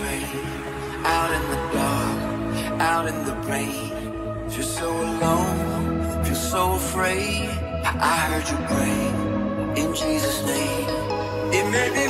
rain, out in the dark, out in the rain. Feel so alone, feel so afraid. I heard you pray in Jesus' name. It may be